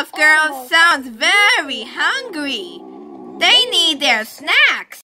Puff Girls sounds very hungry. They need their snacks.